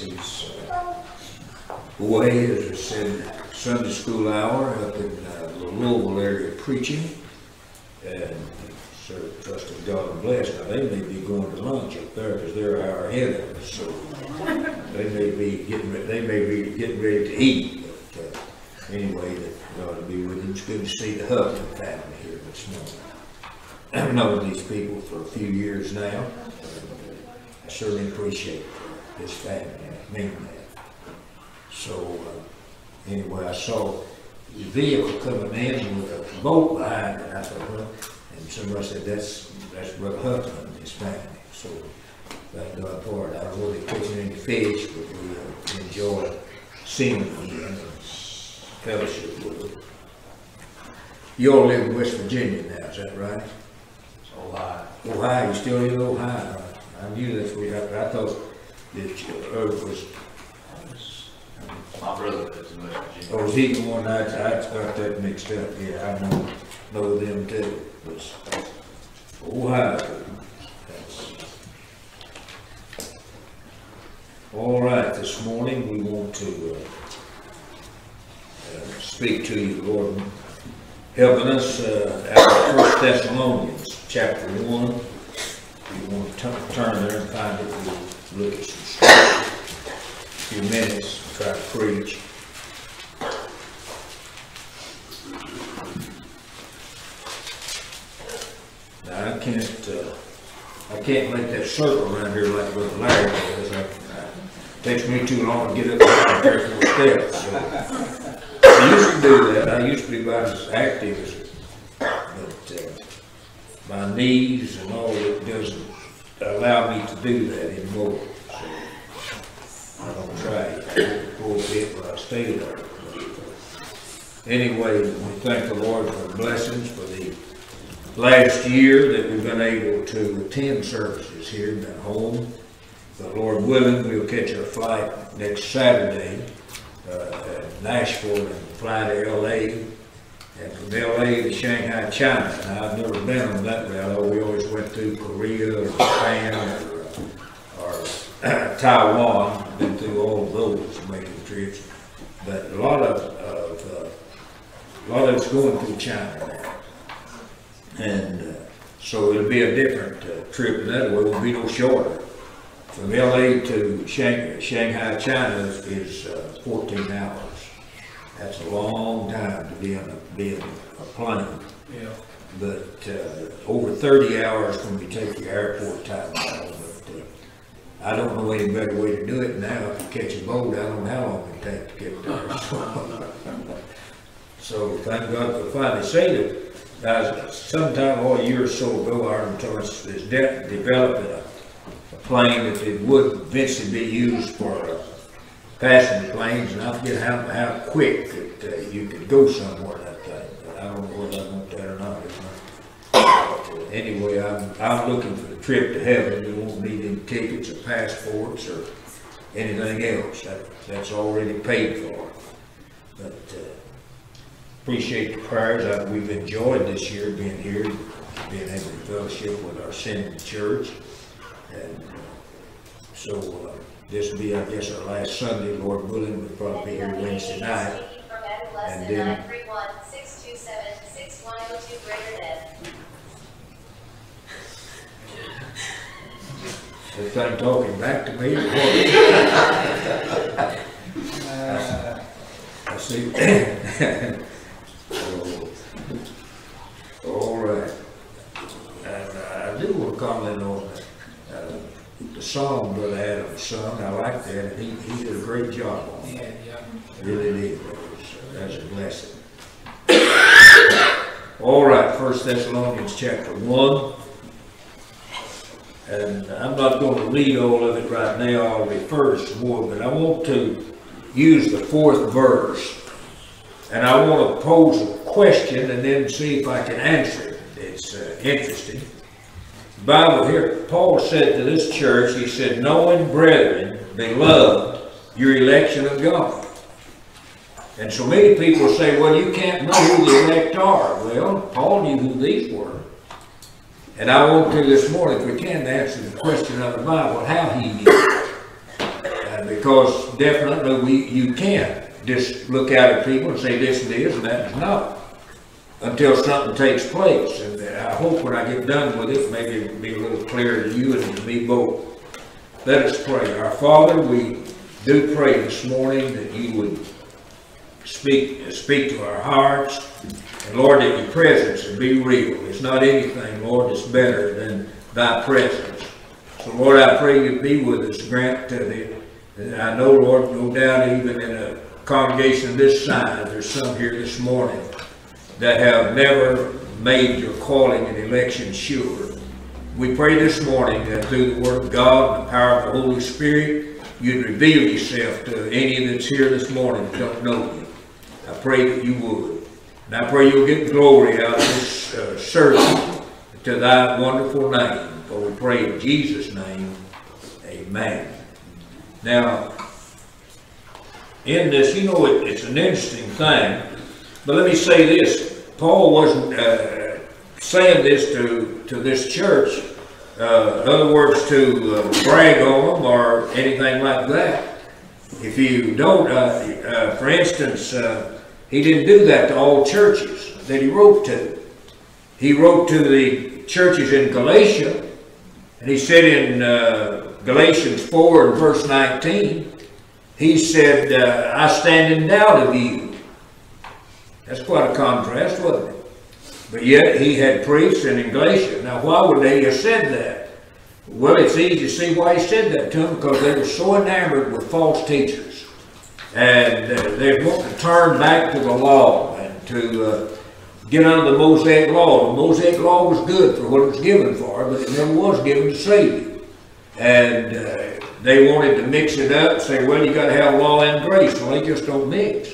He's uh, away, as I said, Sunday school hour up in uh, the Louisville area preaching. And so trusting God and bless. Now, they may be going to lunch up there because they're an hour ahead of us, so they may be getting, re- they may be getting ready to eat. But uh, anyway, that God will be with you. It's good to see the Huffman family here this morning. I've known these people for a few years now. and, uh, I certainly appreciate this family, and mean that. So, uh, anyway, I saw the vehicle coming in with a boat behind it, and I thought, well, and somebody said, that's, that's Brother Huffman and his family, so thank God for it. I don't they're catching any fish, but we uh, enjoy seeing them again and fellowship with them. You all live in West Virginia now, is that right? Ohio. Ohio, you still in Ohio? I knew that's where, you- I thought that Earth was My brother lives in West Virginia. Oh, was he the one I, I got that mixed up, yeah, I know, know them too, was Ohio. That's- All right, this morning, we want to, uh, uh, speak to you, Lord, helping us, uh, out of First Thessalonians, chapter one. You want to turn, turn there and find it, we'll look at some. Few minutes, to try to preach. Now, I can't, uh, I can't make that circle around here like Brother Larry does. I- I- Takes me too long to get up and careful steps, so. I used to do that, I used to be about as active as, but, uh, my knees and all, it doesn't allow me to do that anymore. I don't try a bit, but I stay there. Anyway, we thank the Lord for the blessings, for the last year that we've been able to attend services here, been home. The Lord willing, we'll catch our flight next Saturday, uh, at Nashville and fly to LA. And from LA to Shanghai, China. Now, I've never been on that route, we always went through Korea or Japan or, or Taiwan, of those making trips. But a lot of, of, uh, a lot of it's going through China now. And uh, so it'll be a different uh, trip, and that way it won't be no shorter. From LA to Shang- Shanghai, China is- uh, 14 hours. That's a long time to be on a, be in a plane. Yeah. But uh, over 30 hours when you take your airport time I don't know any better way to do it now. If you catch a boat, I don't know how long it take to get there. So thank God for finally saying it. Uh, sometime or a year or so ago, Ireland Torrance is de- developing a, a plane that it would eventually be used for uh, passenger planes, and I forget how, how quick that uh, you could go somewhere that thing. But I don't know whether I want that or not. Uh, Anyway, I'm, I'm looking for trip to heaven. We won't need any tickets or passports or anything else. That, that's already paid for. But, uh, appreciate the prayers that we've enjoyed this year being here, being able to fellowship with our Synod Church. And uh, so uh, this will be, I guess, our last Sunday, Lord willing, we'll probably be here Wednesday night. And And then- then. Nine three one six two seven six one oh two greater than. Is that talking back to me what? I see. All right. And uh, I do want to comment on uh, the song Brother Adam sung. I like that, he, he did a great job on it. Yeah, yeah. Really did. That was, that a blessing. All right, First Thessalonians chapter one. And I'm not going to read all of it right now, I'll refer to more, but I want to use the fourth verse. And I want to pose a question and then see if I can answer it. It's uh, interesting. Bible here, Paul said to this church, he said, knowing brethren, beloved, your election of God. And so many people say, well, you can't know who the elect are. Well, Paul knew who these were. And I want to this morning, if we can, answer the question of the Bible, how he knew. And uh, because definitely we, you can't just look out at people and say this and this and that is not. Until something takes place, and uh, I hope when I get done with it, maybe it'll be a little clearer to you and to me both. Let us pray. Our Father, we do pray this morning that you would speak, speak to our hearts. And Lord, that your presence would be real. It's not anything, Lord, that's better than thy presence. So Lord, I pray you be with us, grant to the, and I know, Lord, no doubt even in a congregation of this size, there's some here this morning that have never made your calling and election sure. We pray this morning that through the Word of God and the power of the Holy Spirit, you'd reveal yourself to any that's here this morning that don't know you. I pray that you would. And I pray you'll get glory out of this uh, service to thy wonderful name. For we pray in Jesus' name, amen. Now, in this, you know, it, it's an interesting thing, but let me say this. Paul wasn't uh, saying this to, to this church, uh, in other words, to uh, brag on them or anything like that. If you don't, uh, uh, for instance, uh, he didn't do that to all churches that he wrote to. He wrote to the churches in Galatia, and he said in uh, Galatians 4 and verse 19, he said, uh, I stand in doubt of you. That's quite a contrast, wasn't it? But yet he had priests in Galatia. Now, why would they have said that? Well, it's easy to see why he said that to them because they were so enamored with false teachers. And uh, they want to turn back to the law and to uh, get under the Mosaic law. The Mosaic law was good for what it was given for, but it never was given to save you. And uh, they wanted to mix it up and say, well, you got to have law and grace. Well, they just don't mix.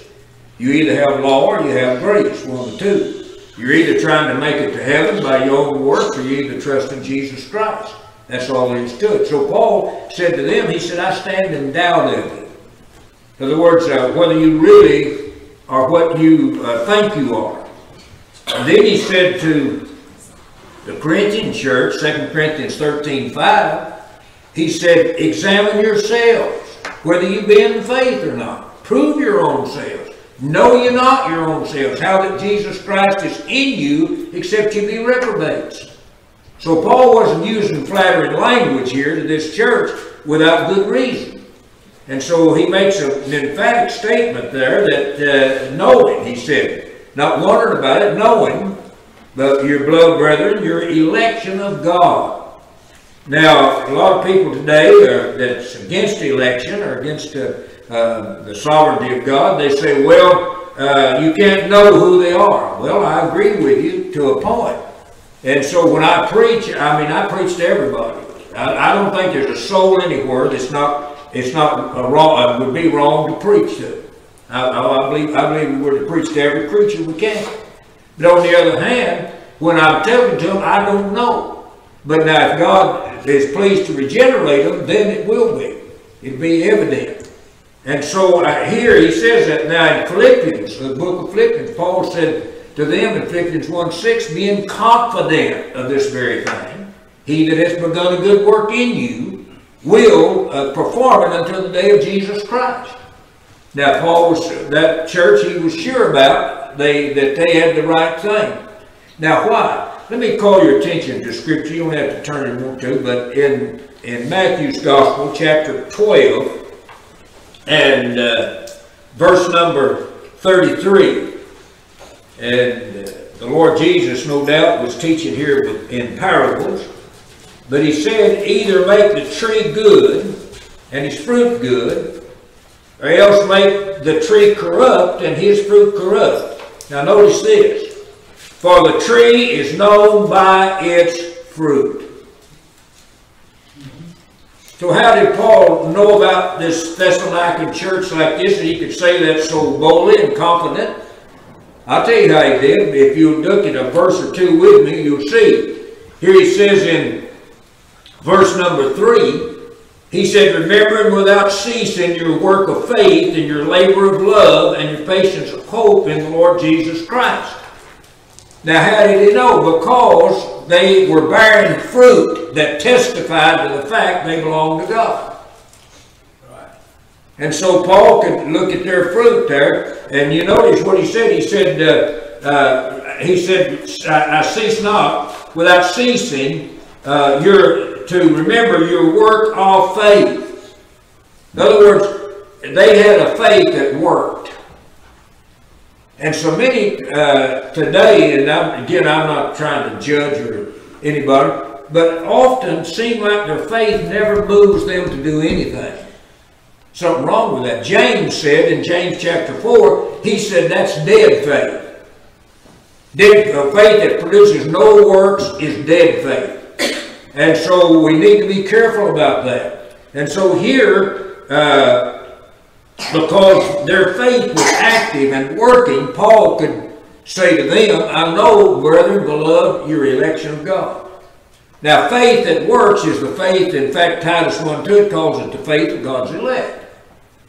You either have law or you have grace, one of the two. You're either trying to make it to heaven by your own works or you either trust in Jesus Christ. That's all there is to it. So Paul said to them, he said, I stand in doubt of you. In other words, uh, whether you really are what you uh, think you are. And then he said to the Corinthian church, 2 Corinthians 13, 5, he said, examine yourselves, whether you be in faith or not. Prove your own selves. Know ye not your own selves, how that Jesus Christ is in you, except you be reprobates. So Paul wasn't using flattering language here to this church without good reason. And so he makes a, an emphatic statement there that uh, knowing, he said, not wondering about it, knowing, but your blood brethren, your election of God. Now, a lot of people today are, that's against election or against uh, uh, the sovereignty of God, they say, well, uh, you can't know who they are. Well, I agree with you to a point. And so when I preach, I mean, I preach to everybody. I, I don't think there's a soul anywhere that's not, it's not wrong, uh, would be wrong to preach to. I, I, believe, I believe we're to preach to every creature we can. But on the other hand, when I'm telling to them, I don't know. But now if God is pleased to regenerate them, then it will be. It'll be evident. And so here he says that now in Philippians, the book of Philippians, Paul said to them in Philippians 1 6, being confident of this very thing, he that has begun a good work in you will uh, perform it until the day of Jesus Christ. Now, Paul was that church he was sure about they that they had the right thing. Now, why? Let me call your attention to Scripture. You don't have to turn and want to, but in in Matthew's Gospel, chapter 12, and uh, verse number 33. And the Lord Jesus, no doubt, was teaching here in parables. But he said, either make the tree good and his fruit good, or else make the tree corrupt and his fruit corrupt. Now notice this. For the tree is known by its fruit. So how did Paul know about this Thessalonican church like this and he could say that so boldly and confident? I'll tell you how he did. If you look at a verse or two with me, you'll see. Here he says in verse number three, he said, Remembering without ceasing your work of faith and your labor of love and your patience of hope in the Lord Jesus Christ. Now, how did he know? Because they were bearing fruit that testified to the fact they belonged to God. And so Paul could look at their fruit there, and you notice what he said. He said, uh, uh, he said, I, I cease not without ceasing uh, your to remember your work of faith. In other words, they had a faith that worked. And so many uh, today, and I'm, again, I'm not trying to judge or anybody, but often seem like their faith never moves them to do anything. Something wrong with that. James said in James chapter 4, he said that's dead faith. Dead, faith that produces no works is dead faith. And so we need to be careful about that. And so here, uh, because their faith was active and working, Paul could say to them, I know, brethren, beloved, your election of God. Now, faith that works is the faith, in fact, Titus 1 2 calls it the faith of God's elect.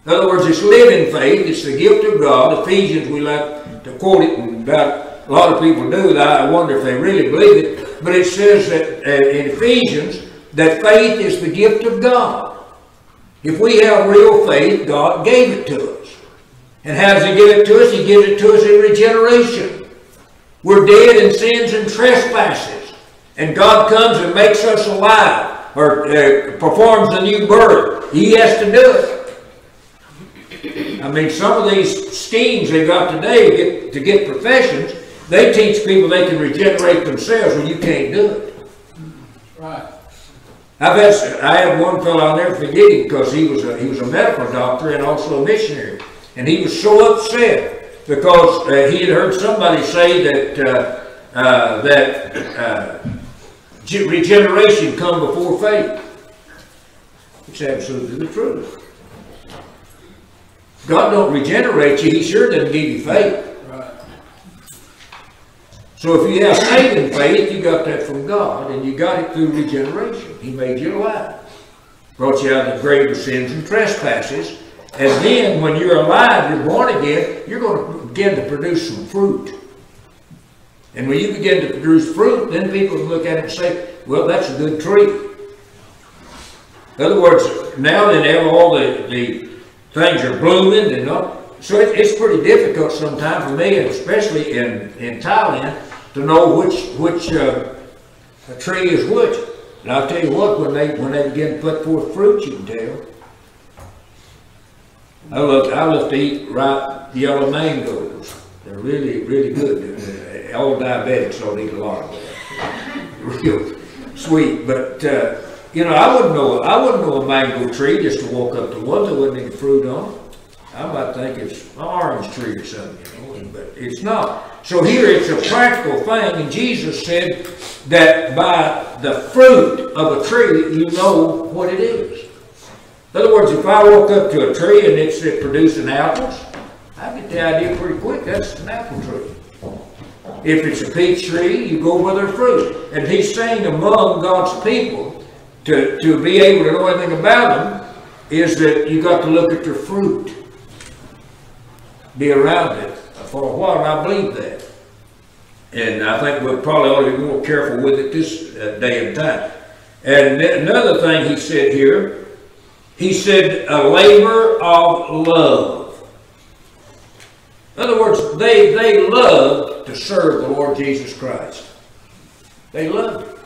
In other words, it's living faith, it's the gift of God. Ephesians, we like to quote it, and about a lot of people do that. I wonder if they really believe it. But it says that uh, in Ephesians that faith is the gift of God. If we have real faith, God gave it to us. And how does He give it to us? He gives it to us in regeneration. We're dead in sins and trespasses. And God comes and makes us alive or uh, performs a new birth. He has to do it. I mean, some of these schemes they've got today to get, to get professions, they teach people they can regenerate themselves when you can't do it. Right. I've had, I had one fellow, I'll never forget him, because he was a, he was a medical doctor and also a missionary. And he was so upset because uh, he had heard somebody say that, uh, uh, that uh, regeneration come before faith. It's absolutely the truth. God don't regenerate you, He sure doesn't give you faith. Right. So if you have saving faith, you got that from God, and you got it through regeneration. He made you alive. Brought you out of the grave of sins and trespasses. And then when you're alive, you're born again, you're going to begin to produce some fruit. And when you begin to produce fruit, then people look at it and say, well, that's a good tree. In other words, now that they have all the, the things are blooming and not, so it, it's pretty difficult sometimes for me, especially in, in Thailand, to know which which uh, tree is which. And I'll tell you what, when they when they begin to put forth fruit, you can tell. I love I love to eat ripe yellow mangoes. They're really really good. All diabetics don't eat a lot of them. Real sweet, but. Uh, you know, I wouldn't know. I wouldn't know a mango tree just to walk up to one that wouldn't any fruit on. It. I might think it's an orange tree or something, you know, but it's not. So here it's a practical thing, and Jesus said that by the fruit of a tree you know what it is. In other words, if I walk up to a tree and it's producing apples, I get the idea pretty quick that's an apple tree. If it's a peach tree, you go with their fruit. And he's saying among God's people, to, to be able to know anything about them is that you got to look at their fruit. Be around it for a while, and I believe that. And I think we'll probably ought to be more careful with it this uh, day and time. And another thing he said here, he said a labor of love. In other words, they, they loved to serve the Lord Jesus Christ. They loved it.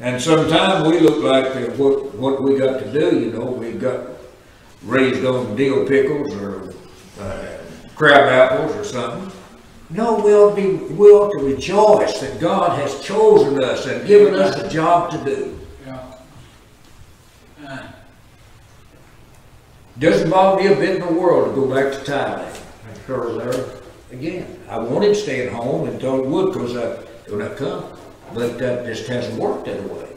And sometimes we look like uh, what, what we got to do, you know, we got raised on dill pickles or uh, crab apples or something. No, we ought, to be, we ought to rejoice that God has chosen us and given us a job to do. Yeah. Uh, Doesn't bother me a bit in the world to go back to Thailand and serve there again. I wanted to stay at home and told would because I, when I come, but that just hasn't worked that way.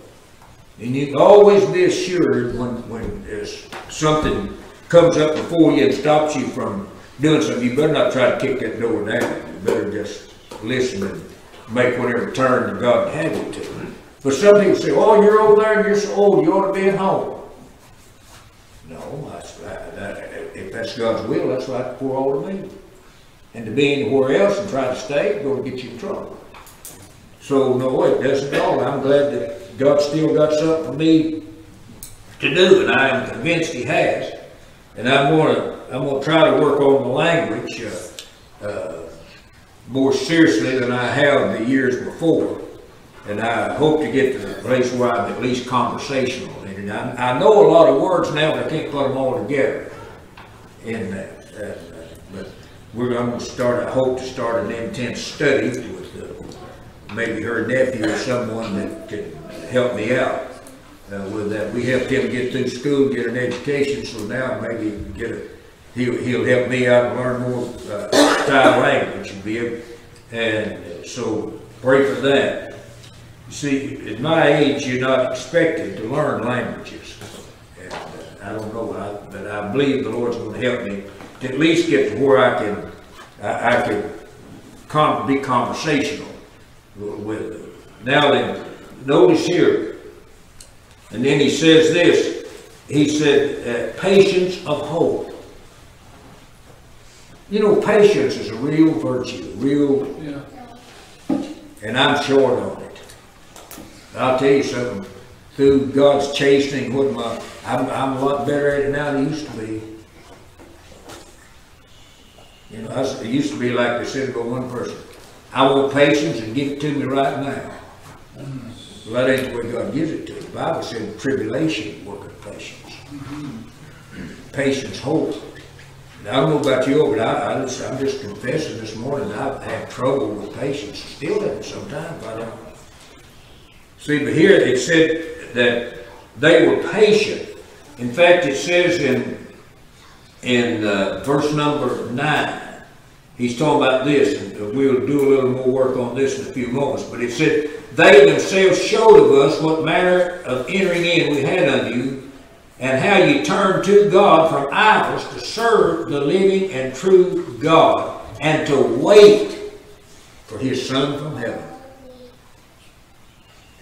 And you always be assured when, when something comes up before you and stops you from doing something, you better not try to kick that door down. You better just listen and make whatever turn that God had you to. But some people say, oh, you're over there and you're so old, you ought to be at home. No, that's, that, if that's God's will, that's like for all to me. And to be anywhere else and try to stay, going to get you in trouble. So no, it doesn't at all. I'm glad that God still got something for me to do, and I am convinced He has. And I'm gonna, I'm gonna try to work on the language, uh, uh, more seriously than I have the years before. And I hope to get to the place where I'm at least conversational. And I, I know a lot of words now, but I can't put them all together in that. And, uh, But we're gonna start, I hope to start an intense study uh, maybe her nephew or someone that can help me out uh, with that. We helped him get through school, get an education, so now maybe get a, he'll, he'll help me out and learn more uh, Thai language and be able, and so pray for that. You see, at my age, you're not expected to learn languages. And, uh, I don't know, I- but I believe the Lord's gonna help me to at least get to where I can, I, I can be conversational with. Now then, notice here, and then he says this, he said, uh, patience of hope. You know, patience is a real virtue, real Yeah. and I'm short on it. I'll tell you something, through God's chastening, what my, I'm, I'm a lot better at it now than I used to be. You know, I, it used to be like they said about one person, I want patience and give it to me right now. Well, that ain't the way God gives it to you. The Bible said tribulation worketh patience. Patience, hope. Now, I don't know about you, but I, I just, I'm just confessing this morning, I've had trouble with patience, still have sometimes, I don't. See, but here it said that they were patient. In fact, it says in, in, uh, verse number nine, he's talking about this, and we'll do a little more work on this in a few moments, but it said, they themselves showed of us what manner of entering in we had unto you, and how you turned to God from idols to serve the living and true God, and to wait for his Son from heaven.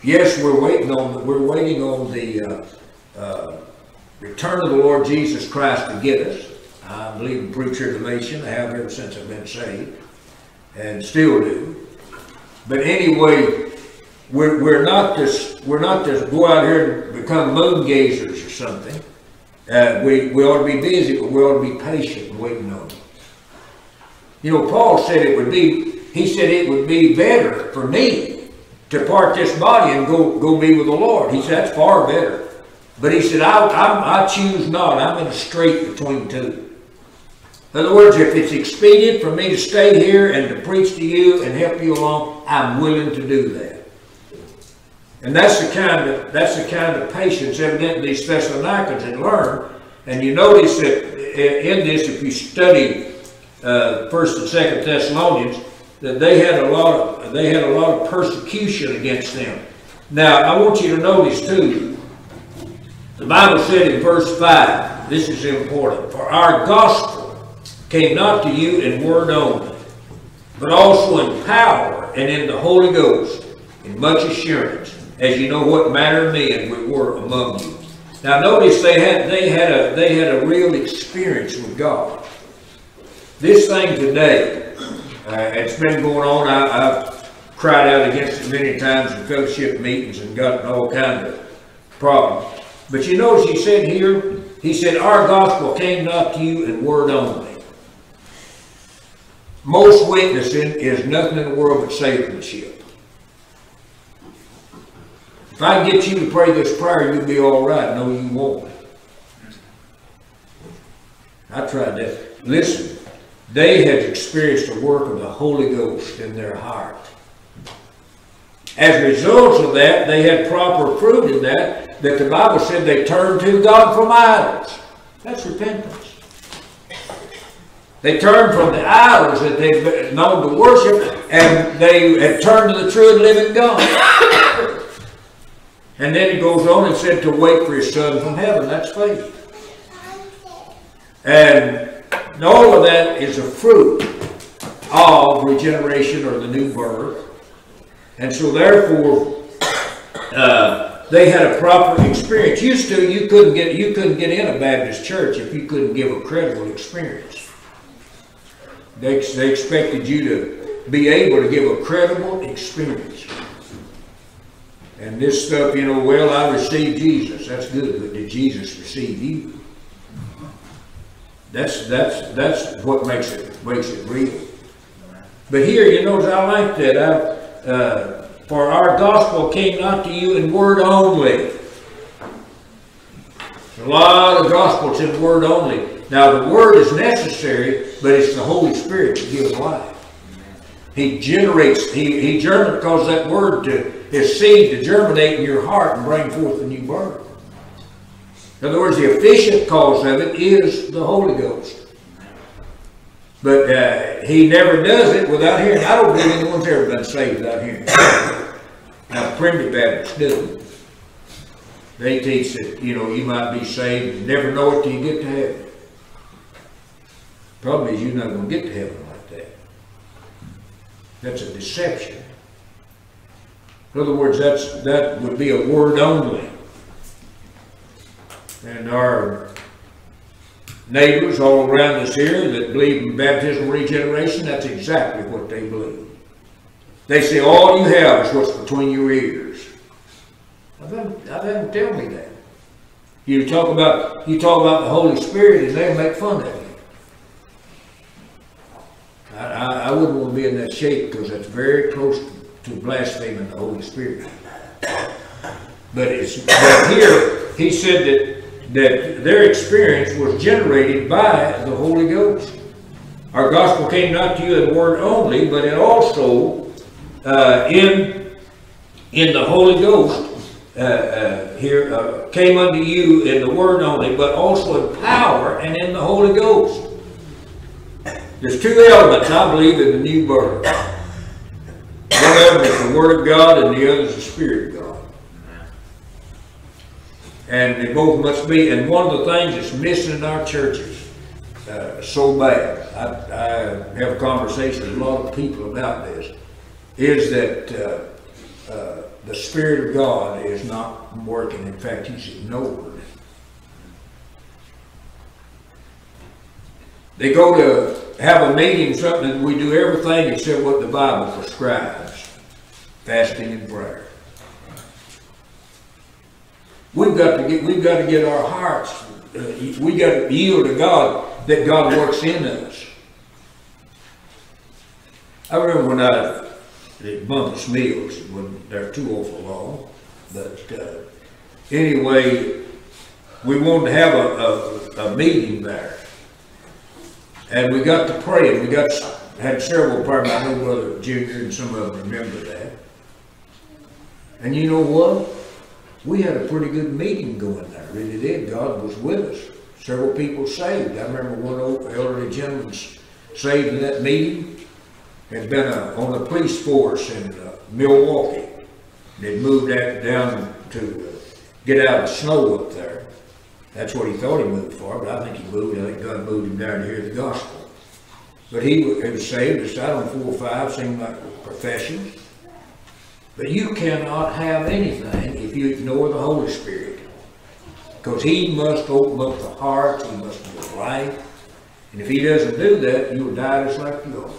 Yes, we're waiting on, we're waiting on the, uh, uh, return of the Lord Jesus Christ to get us. I believe in pre-tribulation, I have ever since I've been saved, and still do. But anyway, we're, we're not just, we're not just go out here and become moon gazers or something. Uh, we, we ought to be busy, but we ought to be patient and waiting on him. You know, Paul said it would be, he said it would be better for me to part this body and go, go be with the Lord. He said, that's far better. But he said, I, I, I choose not. I'm in a strait between two. In other words, if it's expedient for me to stay here and to preach to you and help you along, I'm willing to do that. And that's the kind of, that's the kind of patience evidently these Thessalonians had learned. And you notice that in this, if you study uh, First and Second Thessalonians, that they had a lot of they had a lot of persecution against them. Now I want you to notice too. The Bible said in verse five, this is important. For our gospel came not to you in word only, but also in power and in the Holy Ghost, in much assurance, as you know what manner of men we were among you. Now notice they had they had a they had a real experience with God. This thing today, uh, it's been going on. I, I've cried out against it many times in fellowship meetings and gotten all kinds of problems. But you notice he said here, he said, Our gospel came not to you in word only. Most witnessing is nothing in the world but salesmanship. If I get you to pray this prayer, you'll be all right. No, you won't. I tried that. Listen, they had experienced the work of the Holy Ghost in their heart. As a result of that, they had proper fruit in that, that the Bible said they turned to God from idols. That's repentance. They turned from the idols that they've known to worship, and they had turned to the true and living God. And then he goes on and said to wait for his son from heaven. That's faith. And all of that is a fruit of regeneration or the new birth. And so therefore, uh, they had a proper experience. Used to, you couldn't get you couldn't get in a Baptist church if you couldn't give a credible experience. They, they expected you to be able to give a credible experience. And this stuff, you know, well, I received Jesus. That's good, but did Jesus receive you? That's, that's, that's what makes it, makes it real. But here, you notice, I like that, I, uh, for our gospel came not to you in word only. A lot of gospels in word only. Now, the word is necessary, but it's the Holy Spirit that gives life. He generates, he, he germinates, causes that word to, his seed to germinate in your heart and bring forth a new birth. In other words, the efficient cause of it is the Holy Ghost. But uh, he never does it without hearing. I don't believe anyone's ever been saved without hearing. Now, primitive Baptists do. They teach that, you know, you might be saved and never know it till you get to heaven. Problem is, you're not going to get to heaven like that. That's a deception. In other words, that's, that would be a word only. And our neighbors all around us here that believe in baptismal regeneration, that's exactly what they believe. They say all you have is what's between your ears. I've had, them tell me that. You talk about you talk about the Holy Spirit and they make fun of you. I, I, wouldn't want to be in that shape because that's very close to blaspheming the Holy Spirit. But it's but here he said that that their experience was generated by the Holy Ghost. Our gospel came not to you in word only, but it also uh, in in the Holy Ghost uh, uh, here uh, came unto you in the word only, but also in power and in the Holy Ghost. There's two elements, I believe, in the new birth. One of them is the Word of God, and the other is the Spirit of God. And they both must be. And one of the things that's missing in our churches uh, so bad, I, I have a conversation with a lot of people about this, is that uh, uh, the Spirit of God is not working. In fact, He's ignored. They go to have a meeting, something that we do everything except what the Bible prescribes fasting and prayer. We've got to get, we've got to get our hearts, uh, we got to yield to God that God works in us. I remember when I, at Bumpus Mills, when they're too awful long, but uh, anyway, we wanted to have a, a, a meeting there. And we got to praying. We got had several prayers. I know Brother Junior and some of them remember that. And you know what? We had a pretty good meeting going there. Really did. God was with us. Several people saved. I remember one old elderly gentleman saved in that meeting. Had been a, on the police force in uh, Milwaukee. They'd moved down to uh, get out of snow up there. That's what he thought he moved for, but I think he moved, I think God moved him down to hear the gospel. But he he was saved, decided on four or five, seemed like professions. But you cannot have anything if you ignore the Holy Spirit. Because he must open up the heart, he must give life. And if he doesn't do that, you'll die just like you are.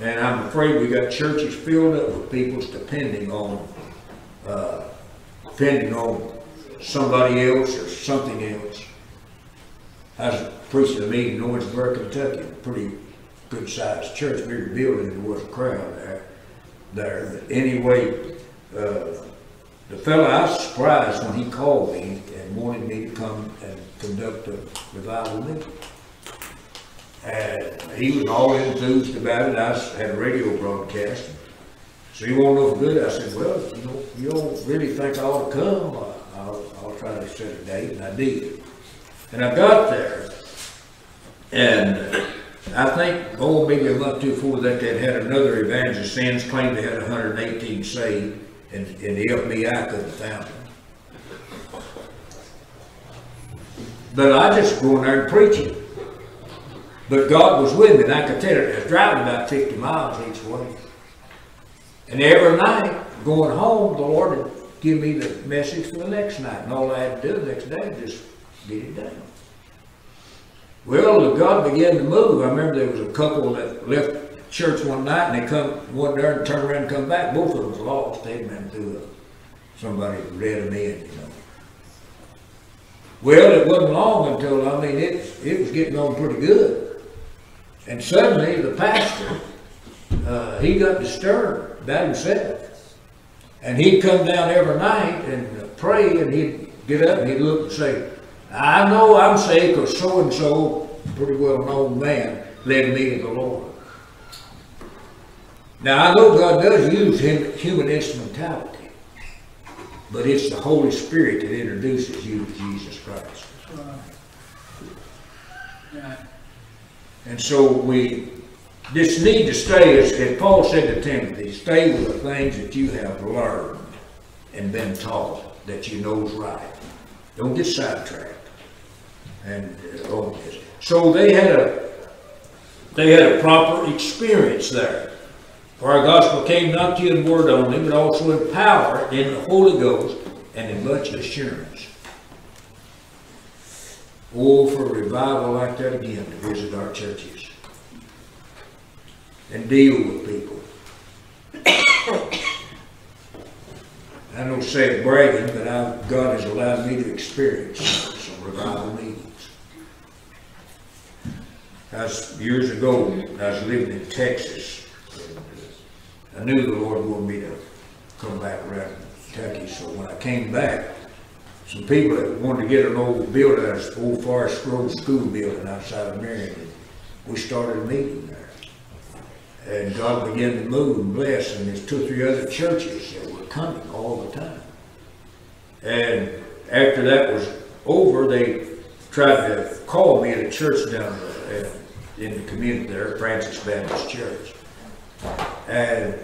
And I'm afraid we got churches filled up with people depending on, uh, depending on somebody else or something else. I was preaching a meeting in Orangeburg, Kentucky, a pretty good sized church, bigger building, there was a crowd there. There, but anyway, uh, the fellow, I was surprised when he called me and wanted me to come and conduct a revival meeting. And he was all enthused about it. I had a radio broadcast. So you want to know if good? I said, well, you know, you don't really think I ought to come? I- to set a date, and I did. And I got there, and I think, oh, maybe a month or before that, they'd had another evangelist, Sands claimed they had hundred and eighteen saved, and, and the FBI couldn't found them. But I just in there and preaching. But God was with me, and I could tell you, I was driving about fifty miles each way. And every night, going home, the Lord give me the message for the next night, and all I had to do the next day was just get it down. Well, God began to move. I remember there was a couple that left church one night, and they come, went there and turned around and come back. Both of them was lost. Been through a, somebody read them in, you know. Well, it wasn't long until, I mean, it, it was getting on pretty good. And suddenly, the pastor, uh, he got disturbed about himself. And he'd come down every night and pray, and he'd get up and he'd look and say, I know I'm saved because so-and-so, pretty well-known man, led me to the Lord. Now, I know God does use hum- human instrumentality, but it's the Holy Spirit that introduces you to Jesus Christ. Right. Yeah, And so we just need to stay, as, as Paul said to Timothy, stay with the things that you have learned and been taught that you know's right. Don't get sidetracked. And, uh, this. So they had a, they had a proper experience there. For our gospel came not to you in word only, but also in power, in the Holy Ghost, and in much assurance. Oh, for a revival like that again to visit our churches and deal with people. I don't say it bragging, but I, God has allowed me to experience some revival meetings. Was, years ago, I was living in Texas. I knew the Lord wanted me to come back around Kentucky, so when I came back, some people that wanted to get an old building, this old Forest Grove School building outside of Marion. We started a meeting there. And God began to move and bless, and there's two or three other churches that were coming all the time. And after that was over, they tried to call me at a church down in the community there, Frances Baptist Church. And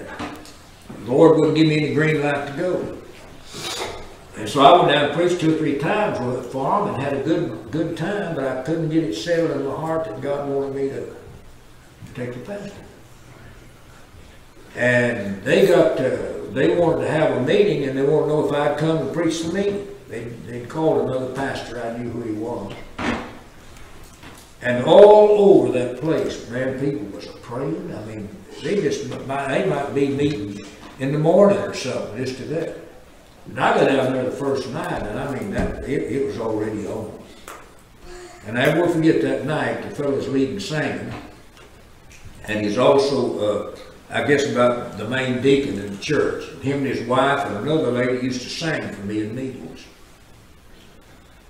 the Lord wouldn't give me any green light to go. And so I went down and preached two or three times with it for them and had a good, good time, but I couldn't get it settled in my heart that God wanted me to take the pastor. And they got, uh, they wanted to have a meeting and they wanted to know if I'd come and preach the meeting. They, they'd called another pastor, I knew who he was. And all over that place, man, people was praying. I mean, they just, might- they might be meeting in the morning or something, just to that. And I got down there the first night, and I mean, that, it, it was already on. And I will forget that night, the fellow's leading singing, and he's also, uh, I guess about the main deacon in the church. Him and his wife and another lady used to sing for me in meetings.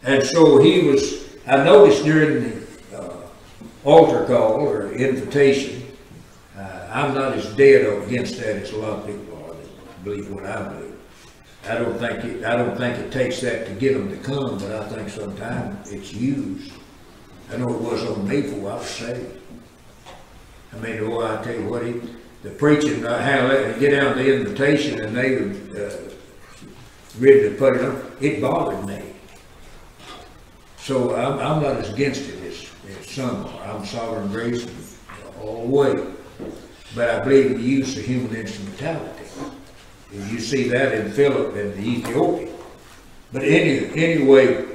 And so he was, I noticed during the uh, altar call or invitation, uh, I'm not as dead against that as a lot of people are that believe what I believe. I don't think it, I don't think it takes that to get them to come, but I think sometimes it's used. I know it was on me before I was saved. I mean, oh, I tell you what, he, the preaching, I had, let- get to the invitation and they would, uh, ready to put it on, it bothered me. So I'm, I'm not as against it as, as some are. I'm sovereign grace all the way. But I believe in the use of human instrumentality. And You see that in Philip and the Ethiopian. But any, anyway,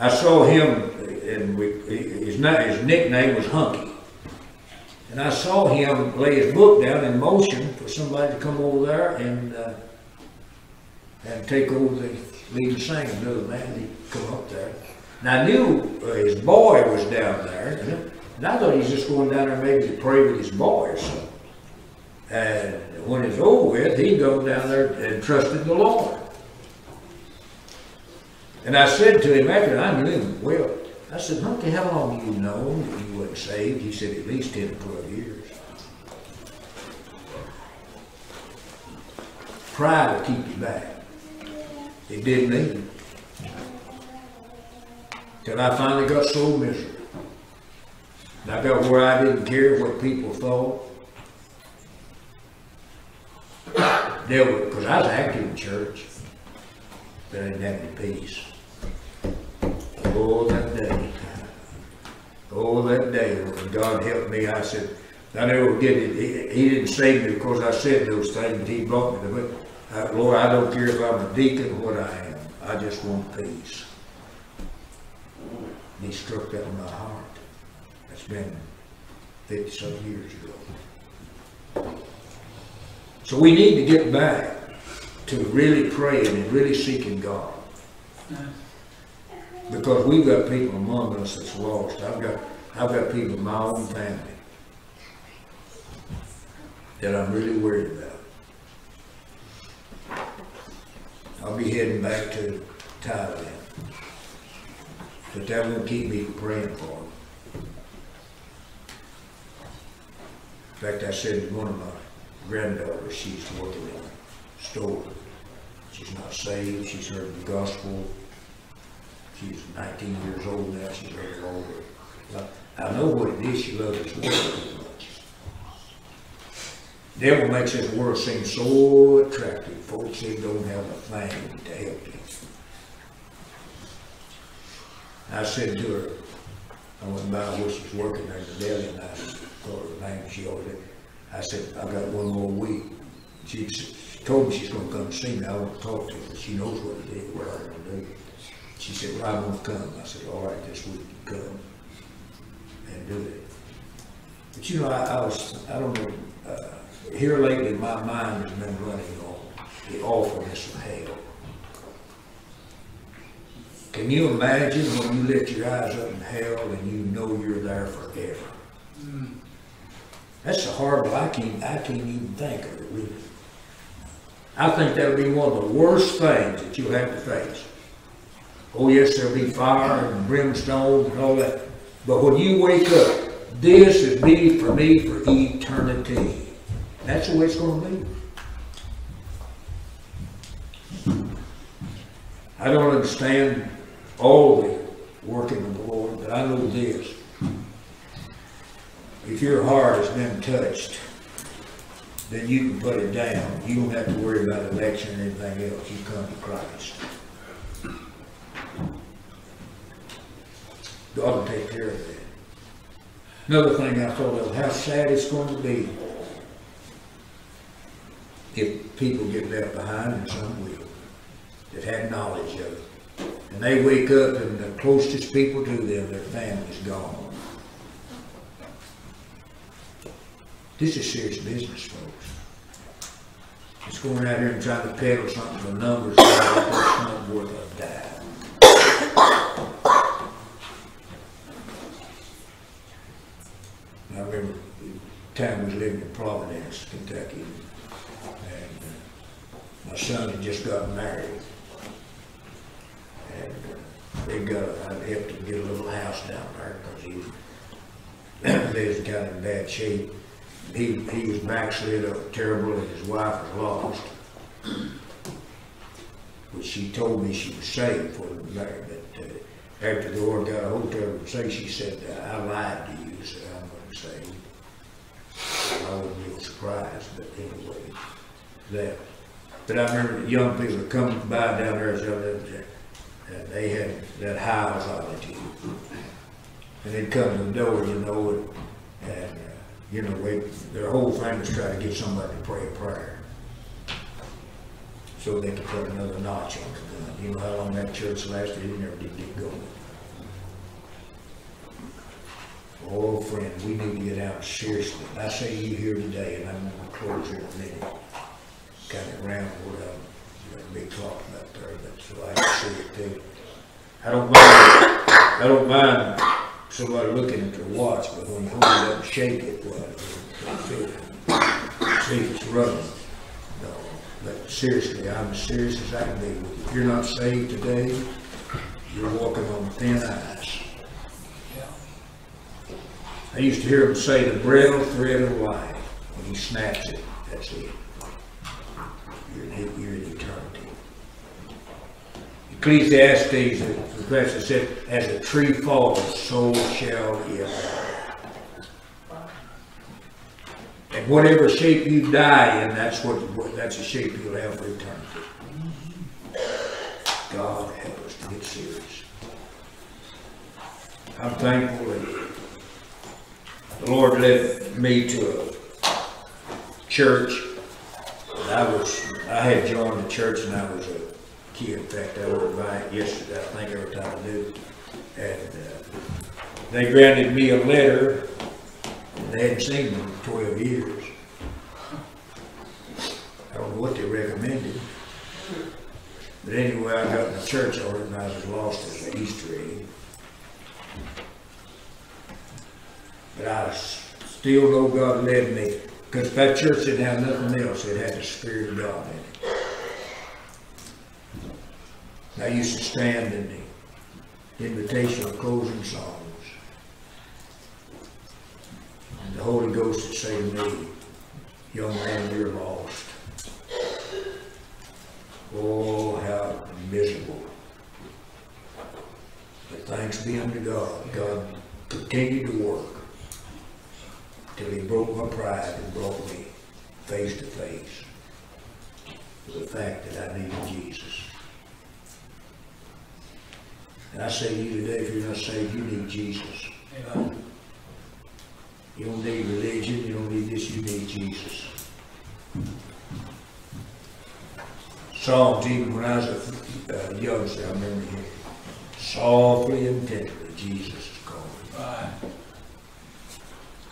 I saw him, and we, his, his nickname was Hunky. And I saw him lay his book down in motion for somebody to come over there and, uh, and take over the lead and sing, another man, he'd come up there. And I knew uh, his boy was down there, and I thought he was just going down there maybe to pray with his boy or something. And when it's over with, he'd go down there and trusted the Lord. And I said to him after, I knew him well, I said, Hunky, how long have you known that you wasn't saved? He said, at least ten or twelve years. Pride will keep you back. It didn't me. Till I finally got so miserable. And I got where I didn't care what people thought. Because I was active in church, but I didn't have any peace. Oh, that day. Oh, that day when God helped me, I said, I never forget it. He, he didn't save me because I said those things. He brought me to it. Uh, Lord, I don't care if I'm a deacon or what I am. I just want peace. And he struck that in my heart. That's been fifty-some years ago. So we need to get back to really praying and really seeking God. Because we've got people among us that's lost. I've got, I've got people in my own family that I'm really worried about. I'll be heading back to Thailand. But that won't keep me praying for them. In fact, I said to one of my granddaughters, she's working in a store. She's not saved, she's heard the gospel. She's nineteen years old now, she's it older. But I know what it is, she loves this world too much. Devil makes this world seem so attractive, folks, they don't have a thing to help you. I said to her, I went by where she's working there in the deli, and I told her name, she ordered. I said, I got one more week. She told me she's gonna come see me, I want to talk to her, she knows what what I'm gonna do. She said, well, I'm gonna come. I said, all right, this week come and do it. But you know, I, I was, I don't know, uh, here lately, my mind has been running on the awfulness of hell. Can you imagine when you lift your eyes up in hell and you know you're there forever? That's a horrible, I can't, I can't even think of it, really. I think that would be one of the worst things that you'll have to face. Oh, yes, there'll be fire and brimstone and all that, but when you wake up, this is me for me for eternity. That's the way it's gonna be. I don't understand all the working of the Lord, but I know this. If your heart has been touched, then you can put it down. You don't have to worry about election or anything else. You come to Christ. God will take care of that. Another thing I thought of, how sad it's going to be if people get left behind and some will, that had knowledge of it. And they wake up and the closest people to them, their family's gone. This is serious business, folks. It's going out here and trying to peddle something for numbers that's not worth a dime. I remember the time we living in Providence, Kentucky, and uh, my son had just gotten married. And uh, they got, I helped him get a little house down there, because he, they was kind of in bad shape. He, he was backslid up terrible, and his wife was lost. Which she told me she was saved for the married, but uh, after the Lord got a hold of her and say, she said, I lied to you, so I'm gonna say. I wasn't real surprised, but anyway, that. But I remember young people come by down there, as and they had that house attitude. And they'd come to the door, you know, and, and, uh, you know, they, their whole thing was try to get somebody to pray a prayer. So they could put another notch on the gun. You know how long that church lasted, it never did get going. Oh, friend, we need to get out seriously. I say you here today, and I'm gonna close here in a minute. Kind of round what I'm, gonna be talking about there, but so I can see it too. I don't mind, I don't mind somebody looking at their watch, but when you hold it up and shake it, well, see if it's running. No, but seriously, I'm as serious as I can be. If you're not saved today, you're walking on thin ice. I used to hear him say the brittle thread of life. When he snaps it, that's it. You're in, you're in eternity. Ecclesiastes, the professor said, as a tree falls, so shall it. And whatever shape you die in, that's what, that's the shape you'll have for eternity. God help us to get serious. I'm thankful that the Lord led me to a church. And I was, I had joined the church and I was a kid. In fact, I went by it yesterday, I think every time I do. And, uh, they granted me a letter, they hadn't seen me in twelve years. I don't know what they recommended. But anyway, I got in the church it and I was lost as an Easter egg. But I still know God led me, because that church didn't have nothing else, it had the Spirit of God in it. I used to stand in the invitation of closing songs. And the Holy Ghost would say to me, young man, you're lost. Oh, how miserable. But thanks be unto God, God continued to work till he broke my pride and brought me face to face with the fact that I needed Jesus. And I say to you today, if you're not saved, you need Jesus. Amen. You don't need religion, you don't need this, you need Jesus. Psalms, even when I was a uh, youngster, I remember hearing, softly and tenderly, Jesus is calling. Right.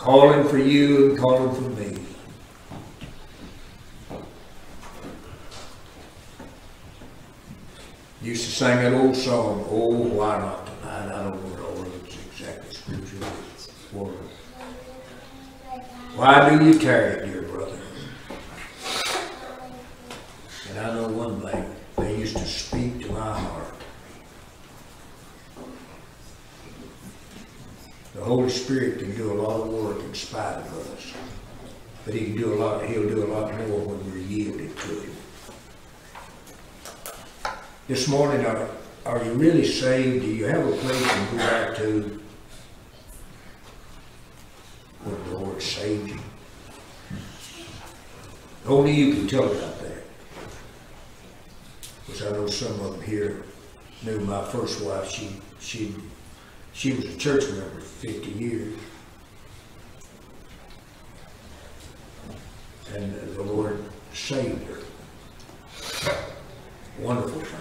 Calling for you and calling for me. Used to sing that old song, Oh, why not tonight? I don't know what it's exactly scripture word. Why do you tarry, dear brother? And I know one thing, they used to speak to my heart. The Holy Spirit can do a lot of work in spite of us. But he can do a lot, he'll do a lot more when we're yielded to him. This morning, are, are you really saved? Do you have a place to go back to where the Lord saved you? Only you can tell about that. Because I know some of them here knew my first wife, she, she, she was a church member for fifty years. And the Lord saved her. Wonderful thing.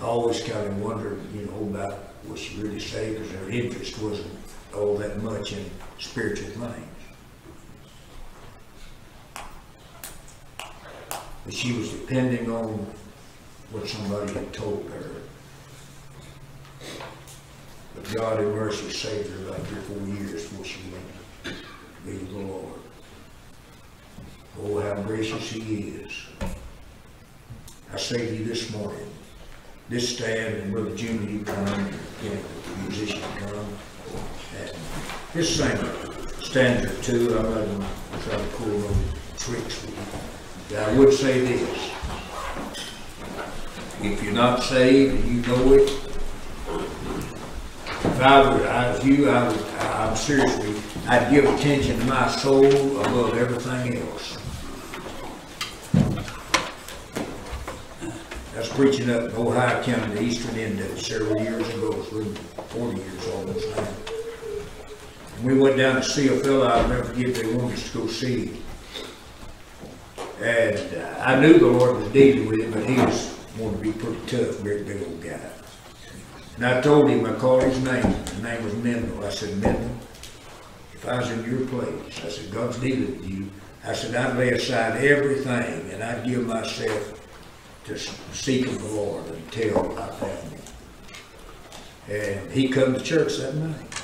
I always kind of wondered, you know, about was she really saved, because her interest wasn't all that much in spiritual things. But she was depending on what somebody had told her. But God in mercy saved her like three or four years before she went to be with the Lord. Oh, how gracious He is. I say to you this morning, this stand, and Brother Jimmy, you come, and the musician come, and this thing, stanza two, I'm not gonna try to pull no tricks with you. But I would say this. If you're not saved and you know it, if I were, I was you, I would, I'm seriously, I'd give attention to my soul above everything else. I was preaching up in Ohio County, the eastern end of it several years ago, was forty years almost now. And we went down to see a fella, I'll never forget, they wanted us to go see. And uh, I knew the Lord was dealing with him, but he was, wanted to be pretty tough, very big old guy. And I told him, I called his name, his name was Mendel. I said, Mendel, if I was in your place, I said, God's dealing with you. I said, I'd lay aside everything and I'd give myself to seeking the Lord until I found him. And he come to church that night.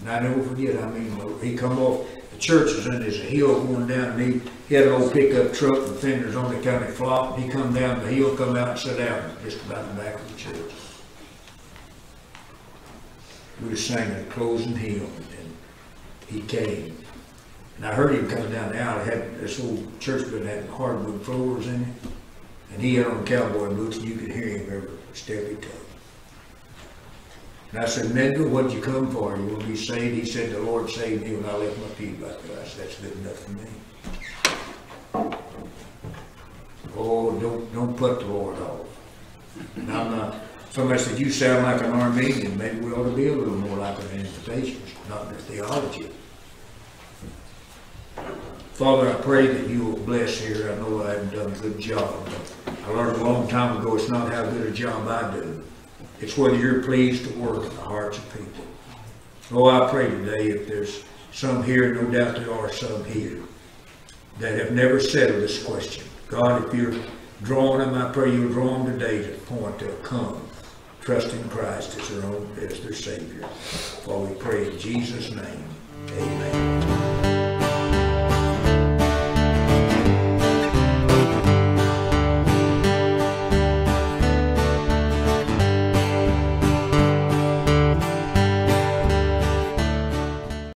And I never forget, I mean, he come off, the church was in this hill going down, and he, he had an old pickup truck and fenders on it kind of flopped, and he come down the hill, come out and sat down just about the back of the church. We were singing a closing hymn, and he came. And I heard him coming down the aisle, had, this old church building had hardwood floors in it, and he had on cowboy boots, and you could hear him every step he took. And I said, Mendel, what'd you come for? You want to be saved? He said, the Lord saved me when I left my pew back there. I said, that's good enough for me. Oh, don't, don't put the Lord off. And I'm not, somebody said, you sound like an Arminian. Maybe we ought to be a little more like an invitation, not their theology. Father, I pray that you will bless here. I know I haven't done a good job, I learned a long time ago, it's not how good a job I do. It's whether you're pleased to work in the hearts of people. Oh, I pray today, if there's some here, no doubt there are some here, that have never settled this question. God, if you're drawing them, I pray you'll draw them today to the point they'll come, trusting Christ as their own, as their Savior. For we pray in Jesus' name, amen.